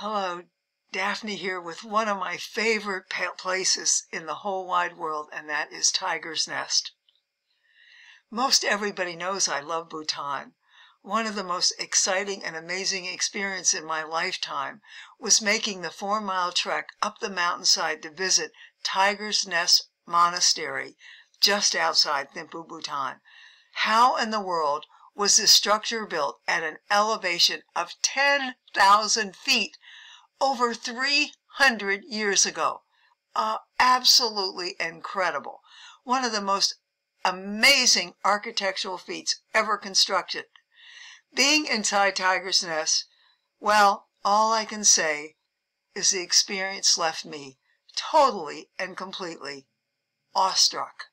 Hello, Daphne here with one of my favorite places in the whole wide world, and that is Tiger's Nest. Most everybody knows I love Bhutan. One of the most exciting and amazing experiences in my lifetime was making the four mile trek up the mountainside to visit Tiger's Nest Monastery, just outside Thimphu, Bhutan. How in the world was this structure built at an elevation of 10,000 feet over 300 years ago? Uh, absolutely incredible. One of the most amazing architectural feats ever constructed. Being inside Tiger's Nest, well, all I can say is the experience left me totally and completely awestruck.